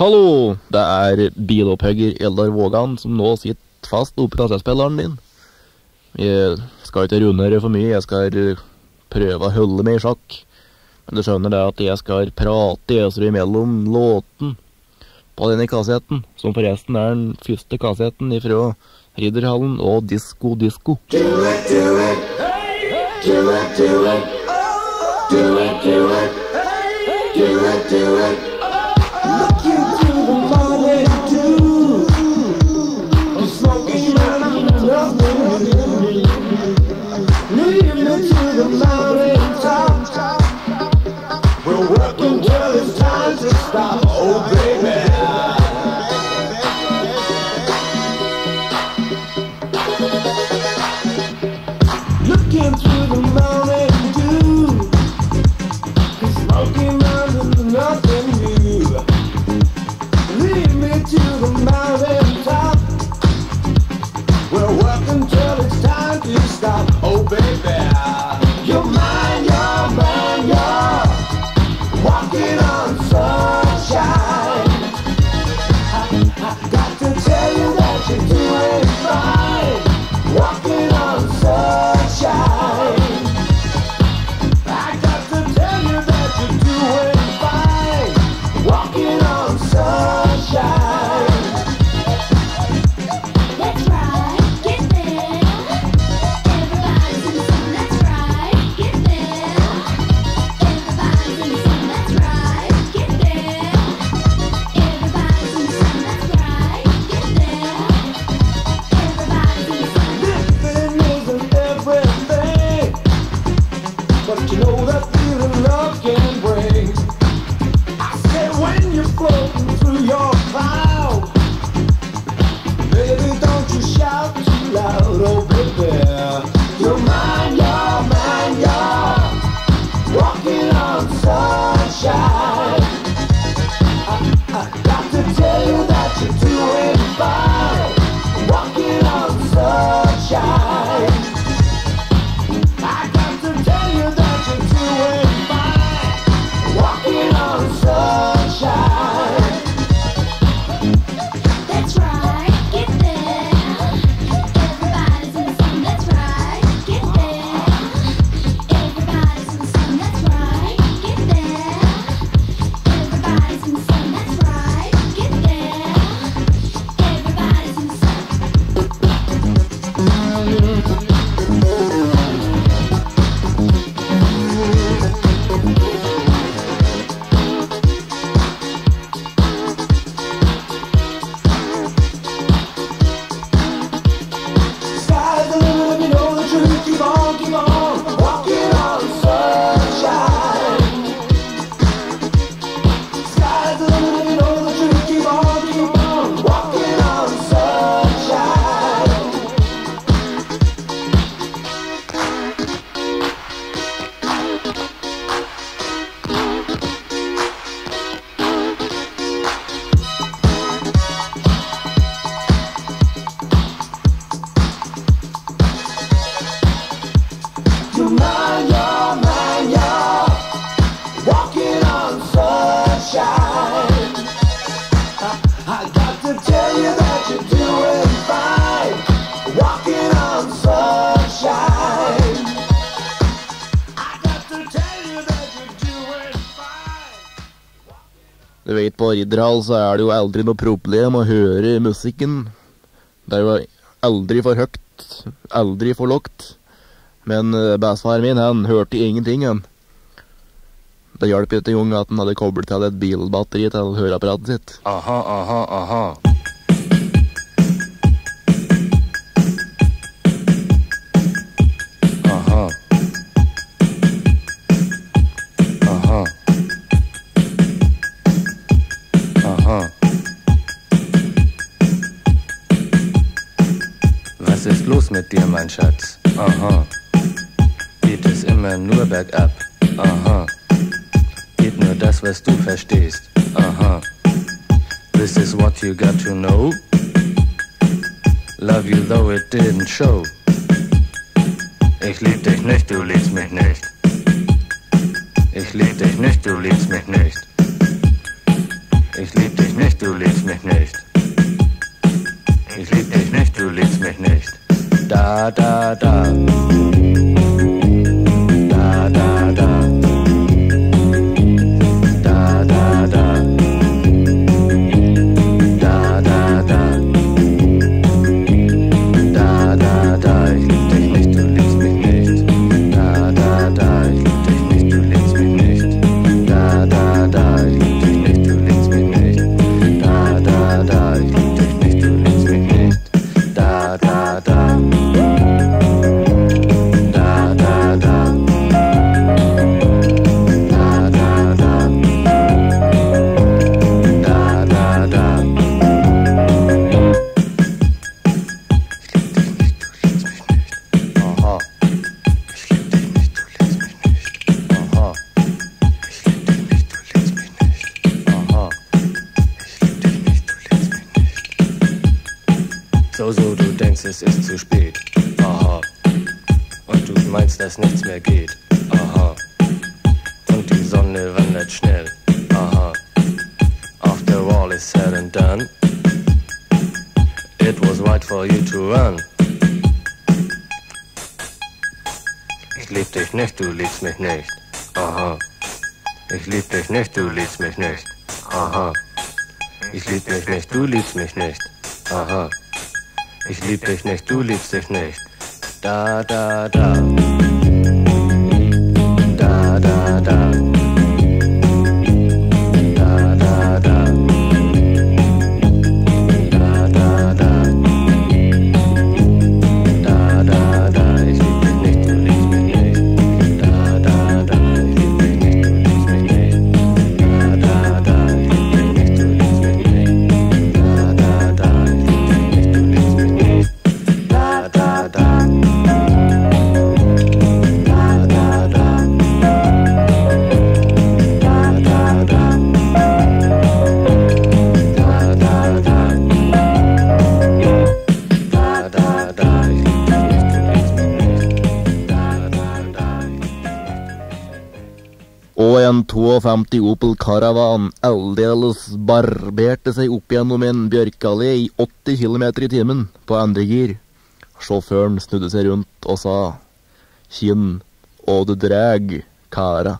Hallo, det er bilopphugger Eldar Vågan som nå sitter fast oppi kassettspilleren din. Jeg skal ikke rundhøre for mye, jeg skal prøve å holde meg i sjakk. Men du skjønner det at jeg skal prate Esru imellom låten på denne kassetten, som forresten er den første kassetten ifra Ridderhallen og Disko Disko. Do it, do it. Do it, do it. Do it, do it. Do it, do it. På Ridderhall så er det jo aldri noe problem å høre musikken. Det er jo aldri for høyt, aldri for lågt. Men uh, bestefaren min, han hørte ingenting, han. Det hjalp ikke engang at han hadde koblet til et bilbatteri til høreapparatet sitt. Aha, aha. Aha. Dir, mein Schatz? Aha. Geht es immer nur bergab? Aha. Geht nur das, was du verstehst? Aha. This is what you got to know. Love you though it didn't show. Ich lieb dich nicht, du liebst mich nicht. Ich lieb dich nicht, du liebst mich nicht. Ich lieb dich nicht, Du all is said and done, it was right for you to run. Ich lieb dich nicht, du liebst mich nicht. Aha. Ich lieb dich nicht, du liebst mich nicht. Aha. Ich lieb dich nicht, du liebst mich nicht. Aha. Ich lieb dich nicht, du liebst dich nicht. Da, da, da. 52 Opel Caravan aldeles barberte seg opp gjennom en bjørkallé i 80 km i timen på andre gir. Sjåføren snudde seg rundt og sa Kinn og du dreg, kara.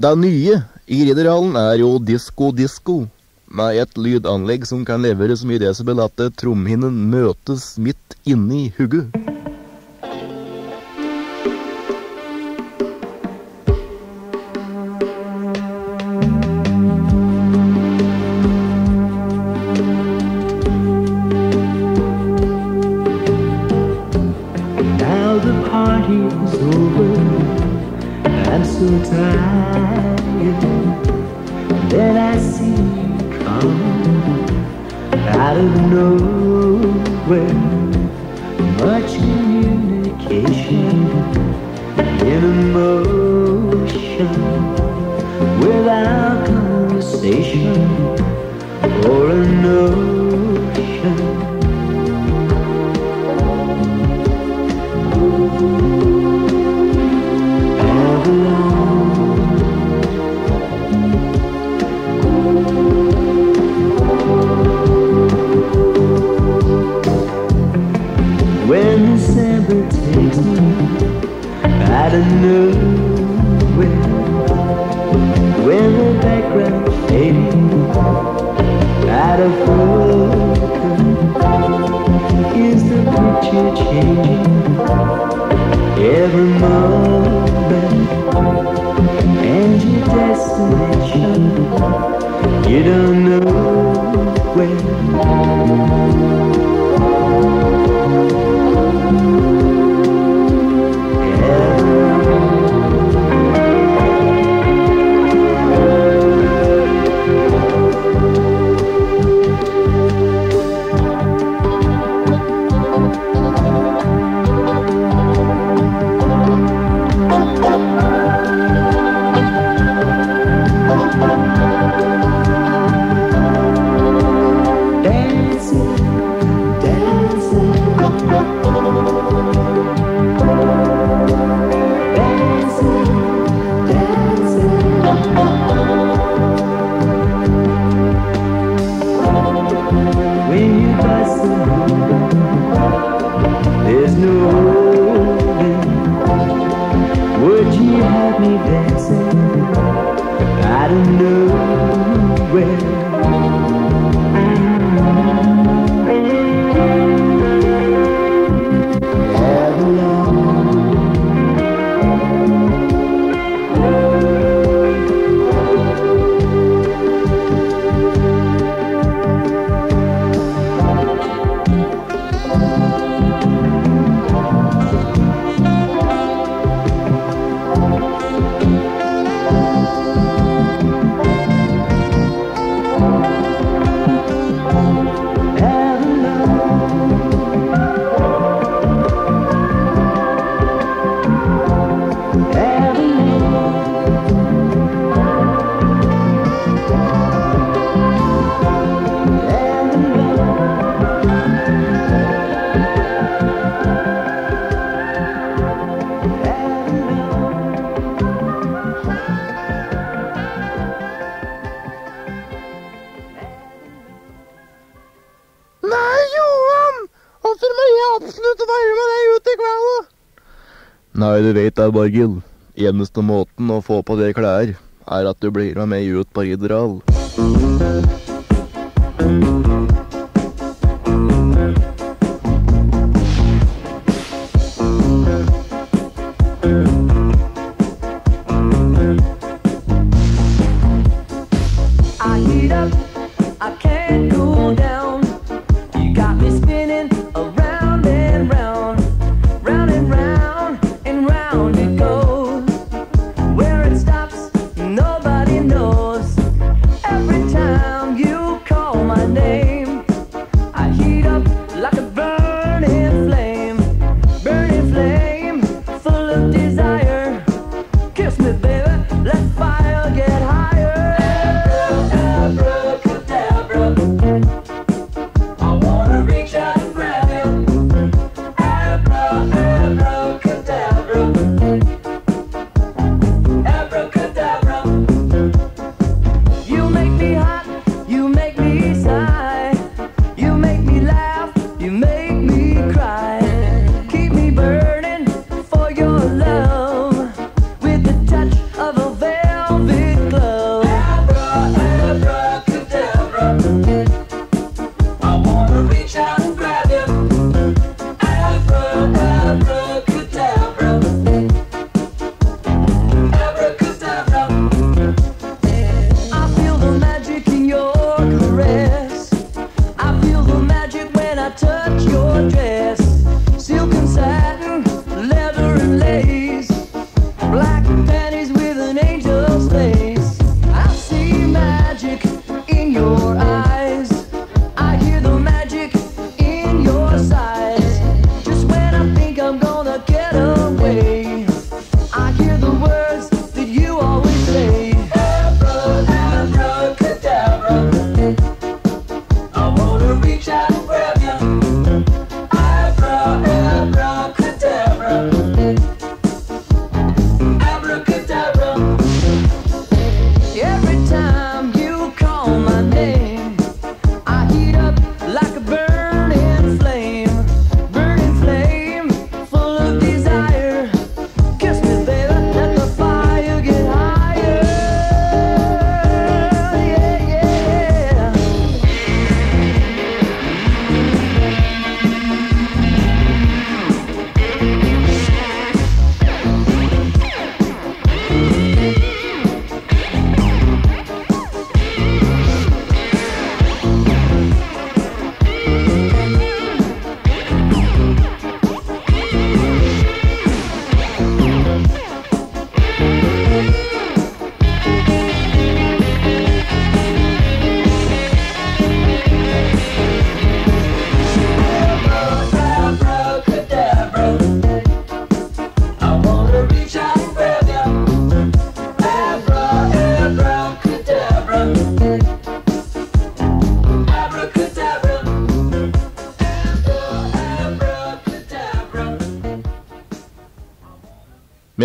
Det nye i Ridderhallen er jo disko-disko, med et lydanlegg som kan levere så mye desibel at tromhinnen møtes midt inni hugget. du veit det, Borghild. Eneste måten å få på deg klær, er at du blir med meg ut på Idral.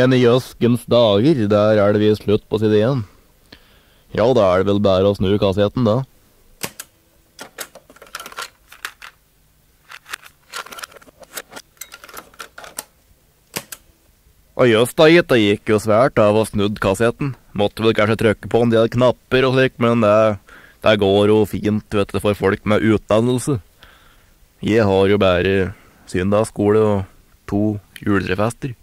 Men i jøskens dager, der er det visst slutt på side én. Ja, da er det vel bare å snu kassetten, da. Og jøss da, gitt, det gikk jo svært av å snudd kassetten. Måtte vel kanskje trykke på en del knapper og slik, men det, det går jo fint, vet du, for folk med utdannelse. Jeg har jo bare søndagsskole og to juletrefester.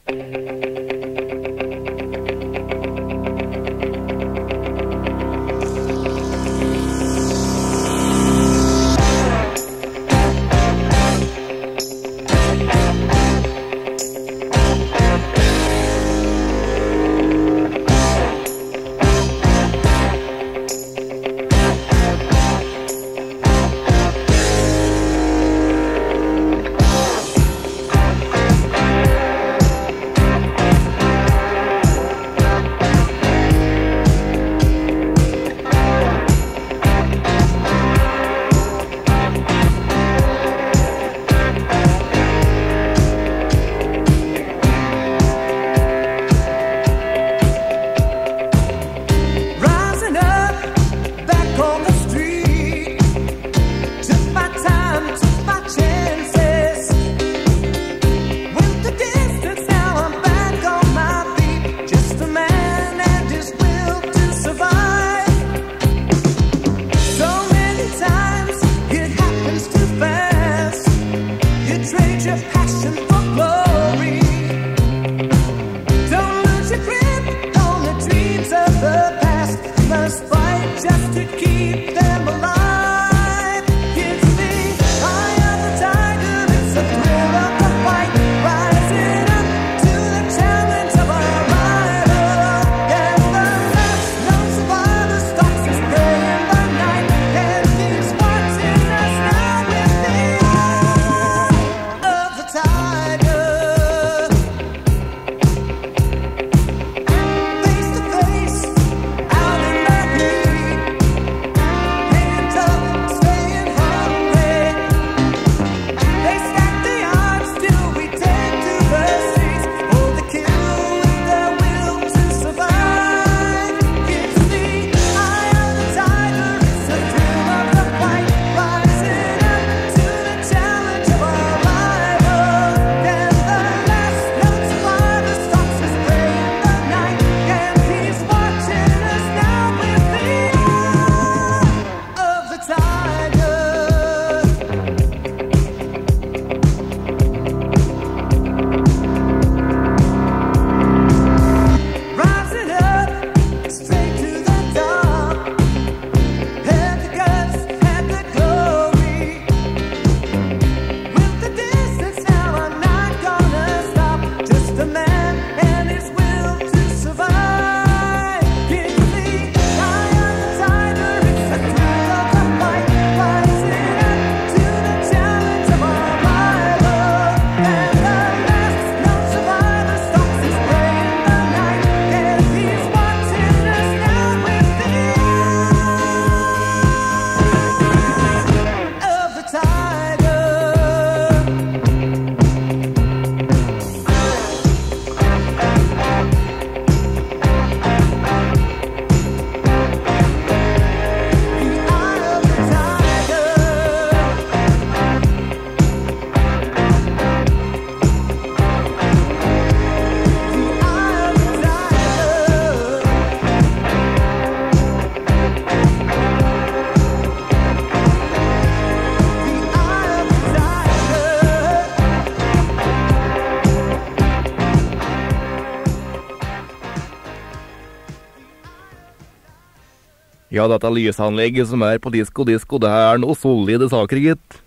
Ja, dette lysanlegget som er på Disko Disko, det er noe solide saker, gitt.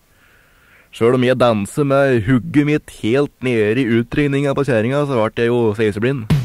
Sjøl om jeg danser med hugget mitt helt nede i utringninga på kjerringa, så ble jeg jo sveiseblind.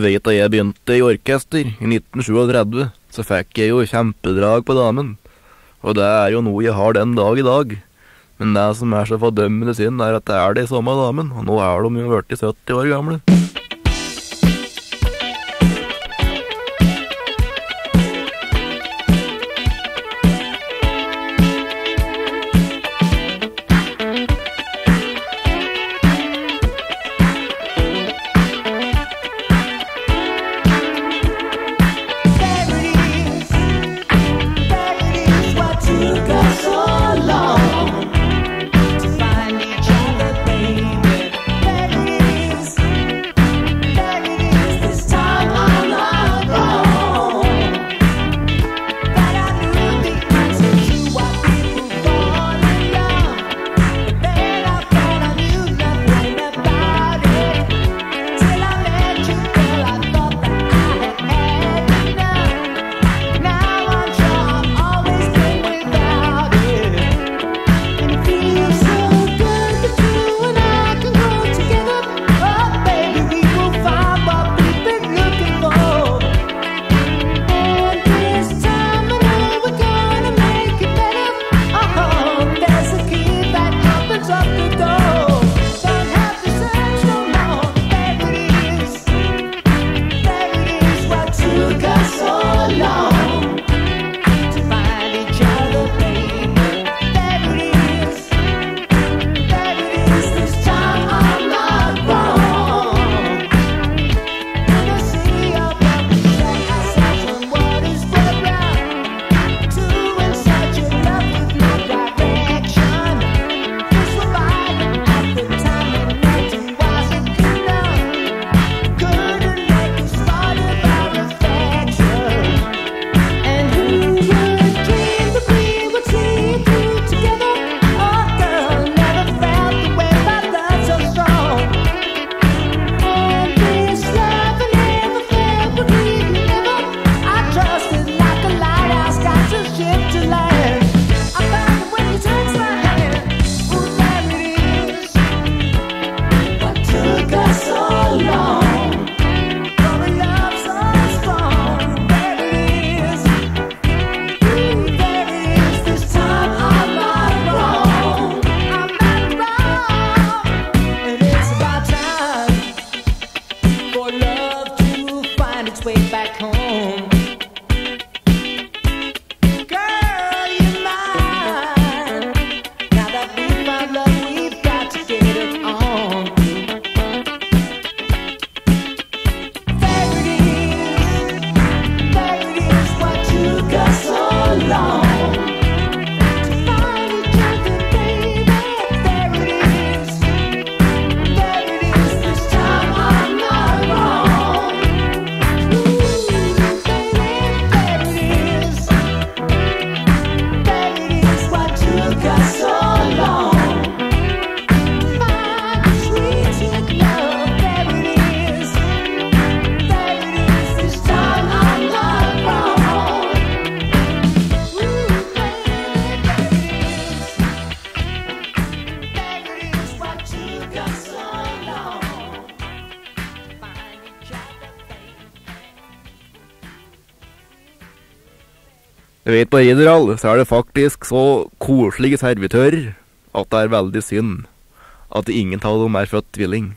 Vet da jeg begynte i orkester i 1937, så fikk jeg jo kjempedrag på damen. Og det er jo noe jeg har den dag i dag. Men det som er så fordømmende synd, er at det er de samme damen, og nå er de jo blitt 70 år gamle. Du vet, på Ridderhall så er det faktisk så koselige servitører at det er veldig synd at ingen av dem er født tvilling.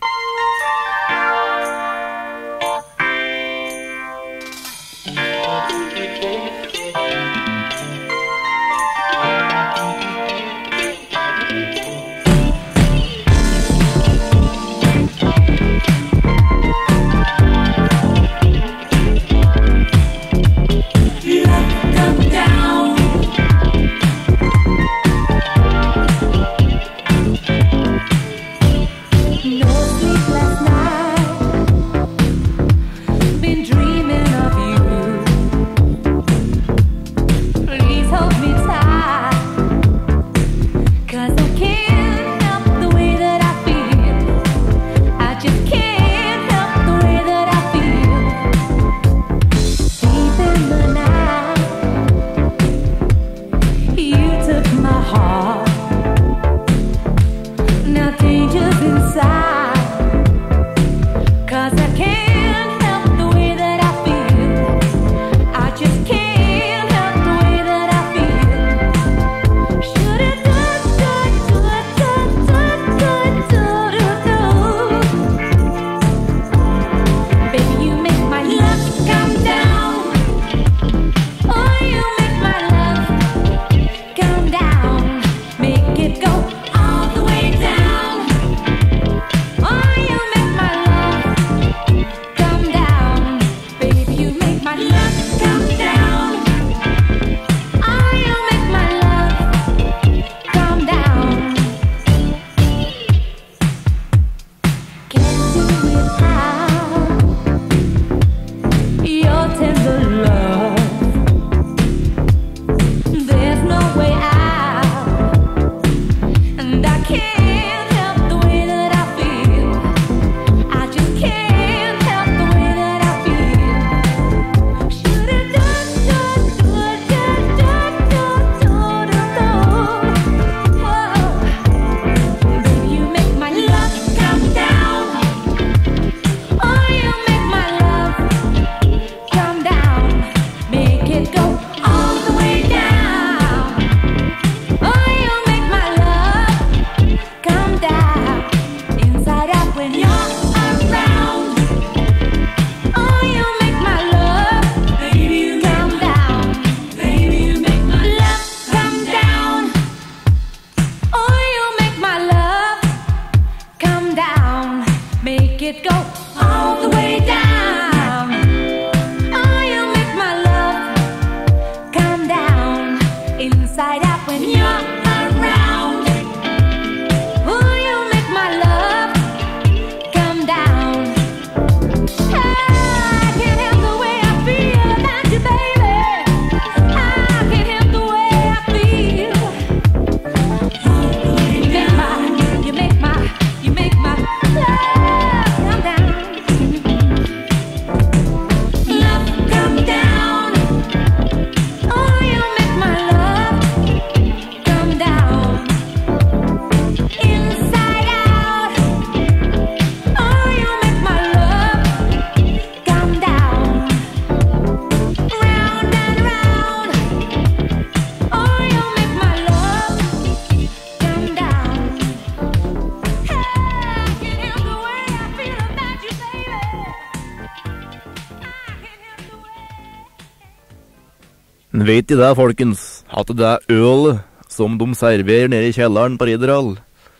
Vet de det, folkens, at det ølet som de serverer nede i kjelleren på Ridderhall,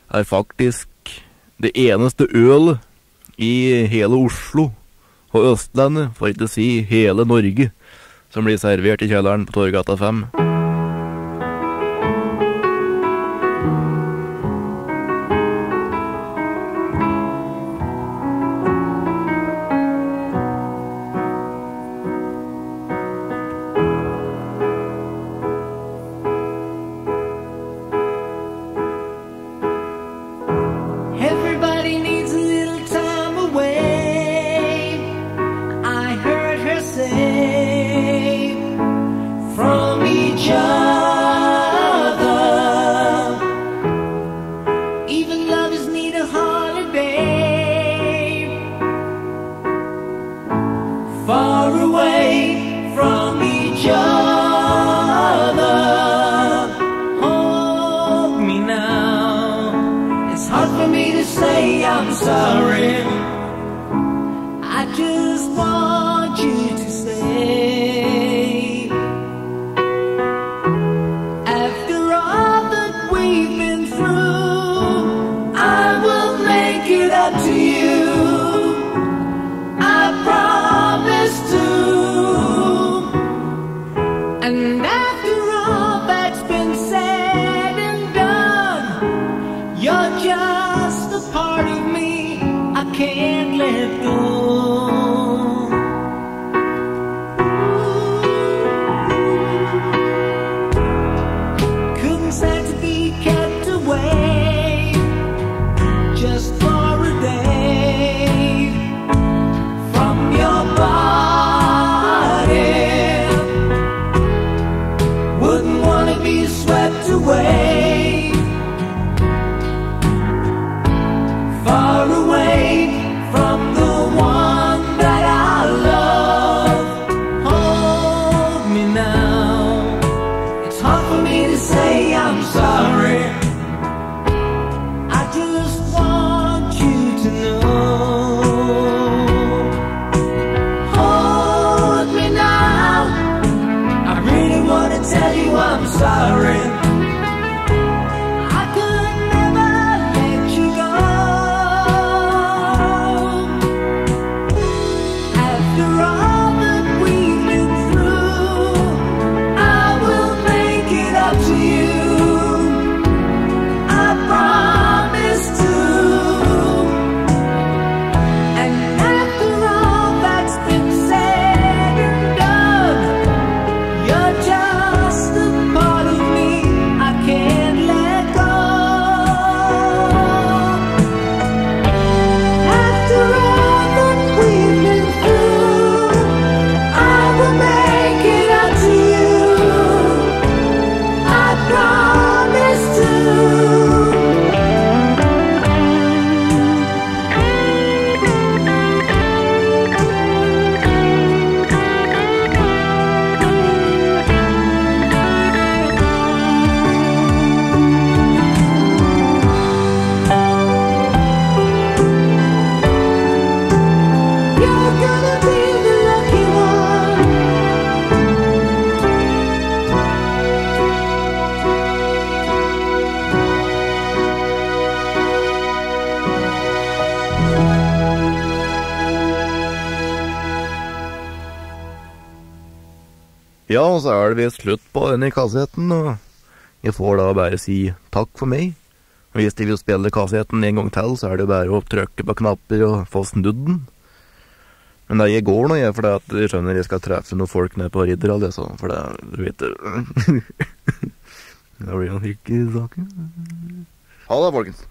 er faktisk det eneste ølet i hele Oslo og Østlandet, for ikke å si hele Norge, som blir servert i kjelleren på Torgata 5. og så er det visst slutt på denne kassetten, og jeg får da bare si takk for meg. Og hvis de vil spille kassetten en gang til, så er det jo bare å trykke på knapper og få snudd den. Men det jeg går nå, jeg, for jeg skjønner jeg skal treffe noen folk nede på Ridderhall, jeg, så, for det, du vet det. Blir han ikke saken. Ha det, folkens.